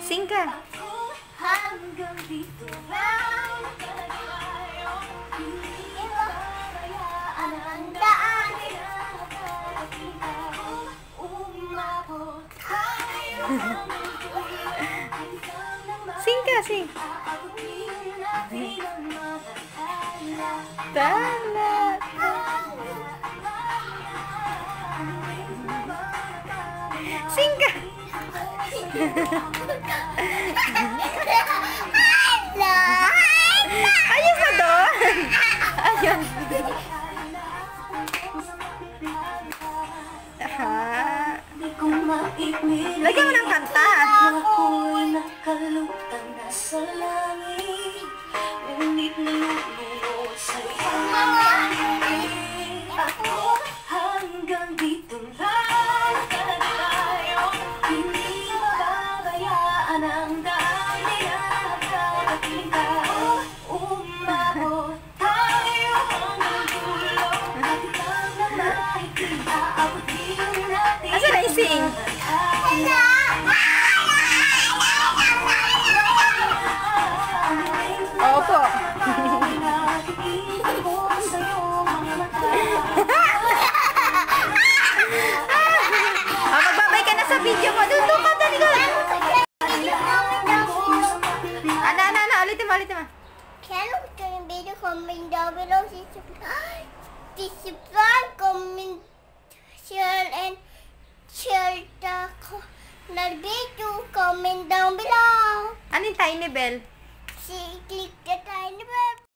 Sing ka. sing ka, sing. Tala. Sing ka. Ayos na doon. Ayun. Lagyan mo ng Asa na ising? Opo. Ah, magbabay ka na sa video mo. Doon, doon Channel ko yung video comment down below. Subscribe, comment, share, and share the the video. Comment down below. Ano yung tiny bell? Si click